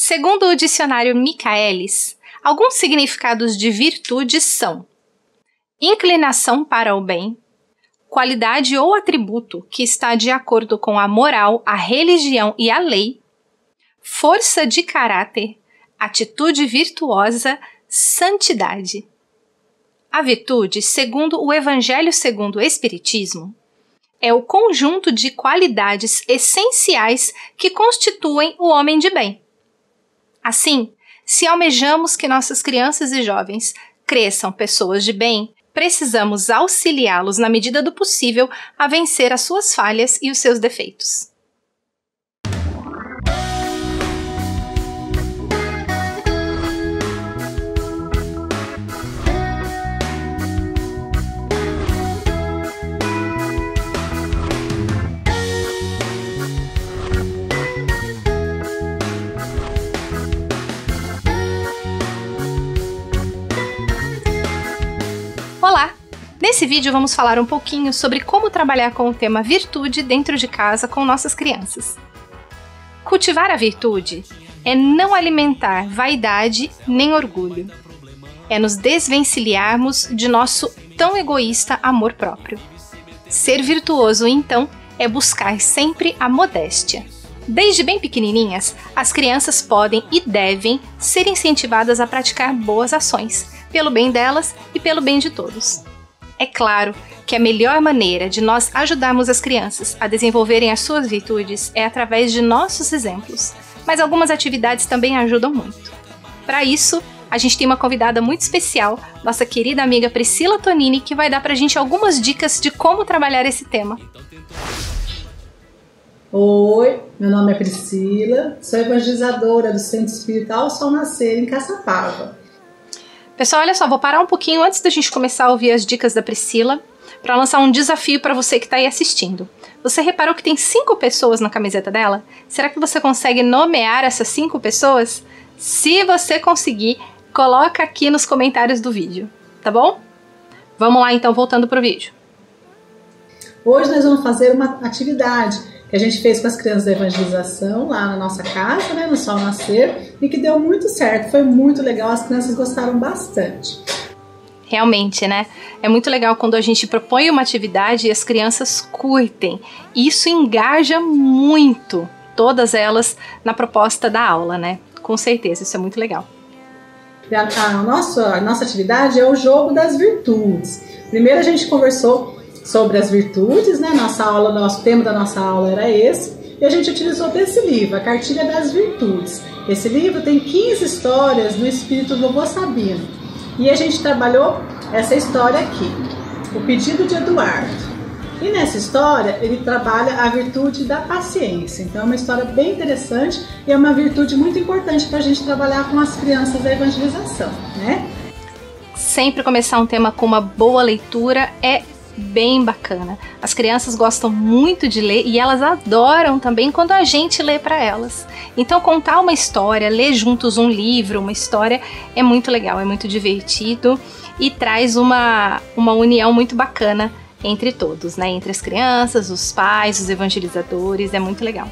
Segundo o dicionário Michaelis, alguns significados de virtude são inclinação para o bem, qualidade ou atributo que está de acordo com a moral, a religião e a lei, força de caráter, atitude virtuosa, santidade. A virtude, segundo o Evangelho segundo o Espiritismo, é o conjunto de qualidades essenciais que constituem o homem de bem. Assim, se almejamos que nossas crianças e jovens cresçam pessoas de bem, precisamos auxiliá-los na medida do possível a vencer as suas falhas e os seus defeitos. Nesse vídeo vamos falar um pouquinho sobre como trabalhar com o tema virtude dentro de casa com nossas crianças. Cultivar a virtude é não alimentar vaidade nem orgulho. É nos desvencilharmos de nosso tão egoísta amor próprio. Ser virtuoso, então, é buscar sempre a modéstia. Desde bem pequenininhas, as crianças podem e devem ser incentivadas a praticar boas ações pelo bem delas e pelo bem de todos. É claro que a melhor maneira de nós ajudarmos as crianças a desenvolverem as suas virtudes é através de nossos exemplos, mas algumas atividades também ajudam muito. Para isso, a gente tem uma convidada muito especial, nossa querida amiga Priscila Tonini, que vai dar para a gente algumas dicas de como trabalhar esse tema. Oi, meu nome é Priscila, sou evangelizadora do Centro Espiritual Sol Nascer em Caçapava. Pessoal, olha só, vou parar um pouquinho antes da gente começar a ouvir as dicas da Priscila para lançar um desafio para você que está aí assistindo. Você reparou que tem cinco pessoas na camiseta dela? Será que você consegue nomear essas cinco pessoas? Se você conseguir, coloca aqui nos comentários do vídeo, tá bom? Vamos lá então, voltando pro vídeo. Hoje nós vamos fazer uma atividade que a gente fez com as crianças da evangelização lá na nossa casa, né, no Sol Nascer, e que deu muito certo, foi muito legal, as crianças gostaram bastante. Realmente, né? É muito legal quando a gente propõe uma atividade e as crianças curtem. Isso engaja muito todas elas na proposta da aula, né? Com certeza, isso é muito legal. A, a, nossa, a nossa atividade é o jogo das virtudes. Primeiro a gente conversou sobre as virtudes, né? Nossa aula, nosso tema da nossa aula era esse. E a gente utilizou desse livro, a Cartilha das Virtudes. Esse livro tem 15 histórias no espírito do vovô Sabino. E a gente trabalhou essa história aqui, o pedido de Eduardo. E nessa história ele trabalha a virtude da paciência. Então é uma história bem interessante e é uma virtude muito importante para a gente trabalhar com as crianças da evangelização, né? Sempre começar um tema com uma boa leitura é bem bacana. As crianças gostam muito de ler e elas adoram também quando a gente lê para elas. Então, contar uma história, ler juntos um livro, uma história, é muito legal, é muito divertido e traz uma, uma união muito bacana entre todos, né? Entre as crianças, os pais, os evangelizadores, é muito legal.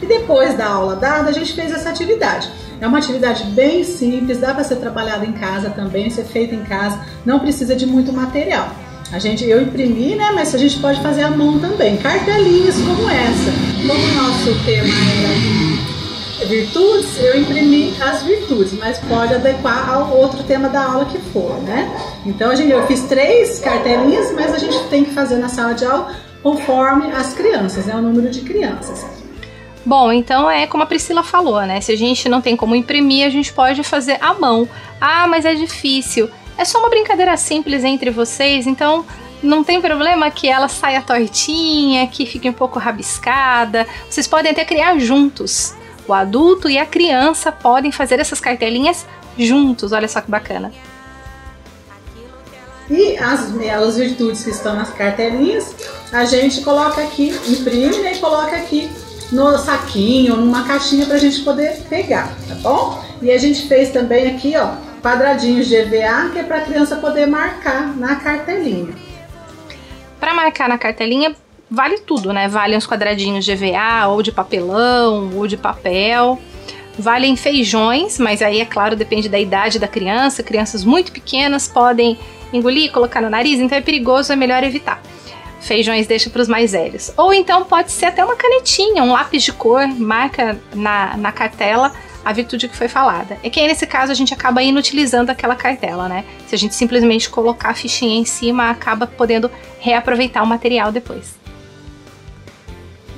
E depois da aula dada, a gente fez essa atividade. É uma atividade bem simples, dá para ser trabalhada em casa também, ser feita em casa, não precisa de muito material. A gente, eu imprimi, né? Mas a gente pode fazer à mão também. Cartelinhas como essa. Como o nosso tema é virtudes, eu imprimi as virtudes, mas pode adequar ao outro tema da aula que for, né? Então a gente, eu fiz três cartelinhas, mas a gente tem que fazer na sala de aula conforme as crianças, né? O número de crianças. Bom, então é como a Priscila falou, né? Se a gente não tem como imprimir, a gente pode fazer à mão. Ah, mas é difícil. É só uma brincadeira simples entre vocês, então não tem problema que ela saia tortinha, que fique um pouco rabiscada. Vocês podem até criar juntos. O adulto e a criança podem fazer essas cartelinhas juntos. Olha só que bacana. E as, as virtudes que estão nas cartelinhas, a gente coloca aqui, imprime né, e coloca aqui no saquinho, numa caixinha para a gente poder pegar, tá bom? E a gente fez também aqui, ó, quadradinhos EVA, que é para a criança poder marcar na cartelinha. Para marcar na cartelinha, vale tudo, né? Valem os quadradinhos EVA, ou de papelão, ou de papel. Valem feijões, mas aí, é claro, depende da idade da criança. Crianças muito pequenas podem engolir, colocar no nariz, então é perigoso, é melhor evitar. Feijões deixa para os mais velhos. Ou então pode ser até uma canetinha, um lápis de cor, marca na, na cartela a virtude que foi falada. É que aí, nesse caso a gente acaba inutilizando aquela cartela, né? Se a gente simplesmente colocar a fichinha em cima, acaba podendo reaproveitar o material depois.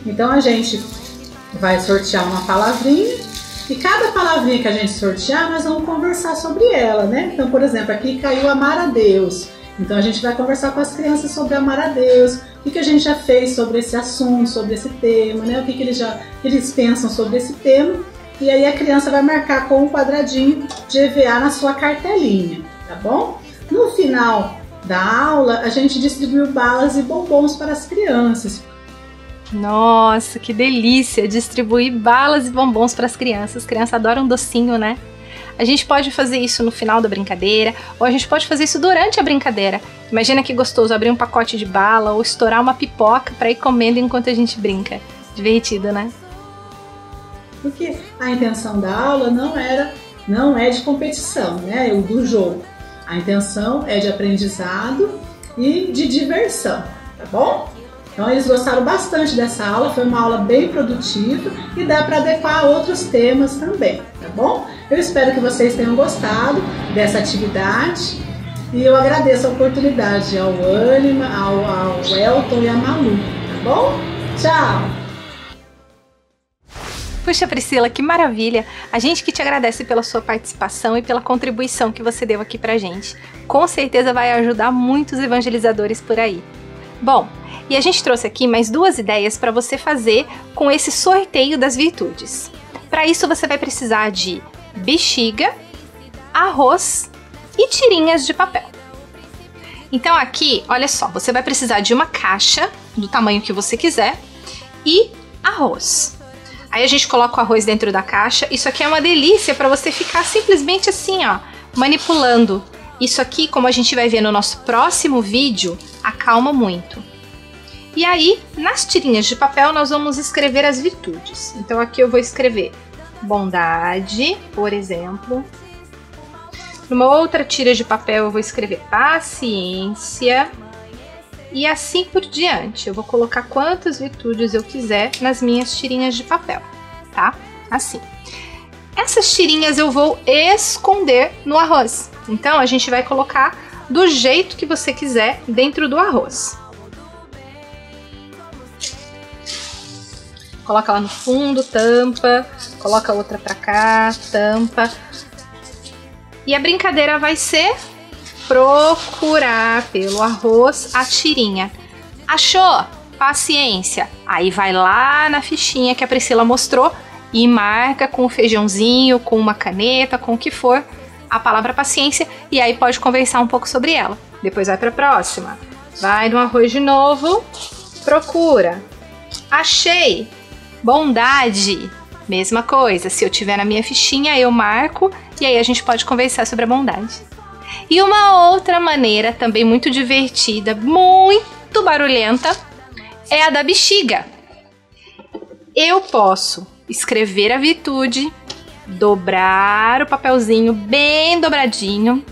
Então a gente vai sortear uma palavrinha e cada palavrinha que a gente sortear, nós vamos conversar sobre ela, né? Então, por exemplo, aqui caiu amar a Deus. Então a gente vai conversar com as crianças sobre amar a Deus, o que, que a gente já fez sobre esse assunto, sobre esse tema, né? O que, que eles já eles pensam sobre esse tema. E aí a criança vai marcar com um quadradinho de EVA na sua cartelinha, tá bom? No final da aula, a gente distribuiu balas e bombons para as crianças. Nossa, que delícia! Distribuir balas e bombons para as crianças. As crianças adoram docinho, né? A gente pode fazer isso no final da brincadeira, ou a gente pode fazer isso durante a brincadeira. Imagina que gostoso abrir um pacote de bala ou estourar uma pipoca para ir comendo enquanto a gente brinca. Divertido, né? Porque a intenção da aula não era, não é de competição, né? O do jogo. A intenção é de aprendizado e de diversão, tá bom? Então eles gostaram bastante dessa aula, foi uma aula bem produtiva e dá para adequar a outros temas também, tá bom? Eu espero que vocês tenham gostado dessa atividade e eu agradeço a oportunidade ao Anima, ao, ao Elton e à Malu, tá bom? Tchau! Puxa, Priscila, que maravilha! A gente que te agradece pela sua participação e pela contribuição que você deu aqui pra gente. Com certeza vai ajudar muitos evangelizadores por aí. Bom, e a gente trouxe aqui mais duas ideias para você fazer com esse sorteio das virtudes. Para isso você vai precisar de bexiga, arroz e tirinhas de papel. Então aqui, olha só, você vai precisar de uma caixa do tamanho que você quiser e arroz. Aí a gente coloca o arroz dentro da caixa. Isso aqui é uma delícia para você ficar simplesmente assim, ó, manipulando. Isso aqui, como a gente vai ver no nosso próximo vídeo, acalma muito. E aí, nas tirinhas de papel, nós vamos escrever as virtudes. Então aqui eu vou escrever bondade, por exemplo. Numa outra tira de papel eu vou escrever paciência. E assim por diante. Eu vou colocar quantas virtudes eu quiser nas minhas tirinhas de papel, tá? Assim. Essas tirinhas eu vou esconder no arroz. Então a gente vai colocar do jeito que você quiser dentro do arroz. coloca lá no fundo, tampa, coloca outra pra cá, tampa. E a brincadeira vai ser procurar pelo arroz a tirinha. Achou? Paciência. Aí vai lá na fichinha que a Priscila mostrou e marca com o feijãozinho, com uma caneta, com o que for, a palavra paciência e aí pode conversar um pouco sobre ela. Depois vai para a próxima. Vai no arroz de novo. Procura. Achei. Bondade. Mesma coisa, se eu tiver na minha fichinha, eu marco e aí a gente pode conversar sobre a bondade. E uma outra maneira também muito divertida, muito barulhenta, é a da bexiga. Eu posso escrever a virtude, dobrar o papelzinho bem dobradinho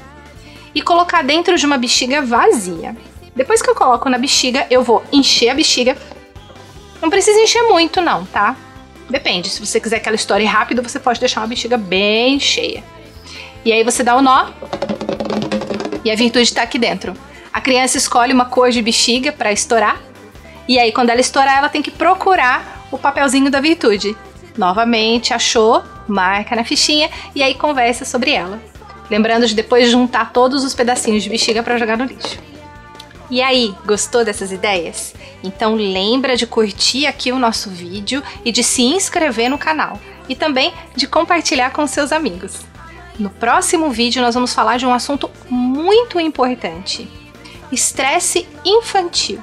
e colocar dentro de uma bexiga vazia. Depois que eu coloco na bexiga, eu vou encher a bexiga não precisa encher muito, não, tá? Depende. Se você quiser aquela história rápido, você pode deixar uma bexiga bem cheia. E aí você dá o nó e a virtude está aqui dentro. A criança escolhe uma cor de bexiga para estourar. E aí, quando ela estourar, ela tem que procurar o papelzinho da virtude. Novamente, achou, marca na fichinha e aí conversa sobre ela. Lembrando de depois juntar todos os pedacinhos de bexiga para jogar no lixo. E aí, gostou dessas ideias? Então lembra de curtir aqui o nosso vídeo e de se inscrever no canal e também de compartilhar com seus amigos. No próximo vídeo nós vamos falar de um assunto muito importante: estresse infantil.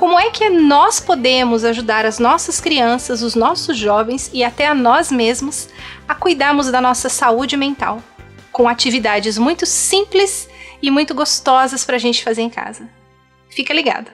Como é que nós podemos ajudar as nossas crianças, os nossos jovens e até a nós mesmos a cuidarmos da nossa saúde mental com atividades muito simples e muito gostosas para a gente fazer em casa? Fica ligado!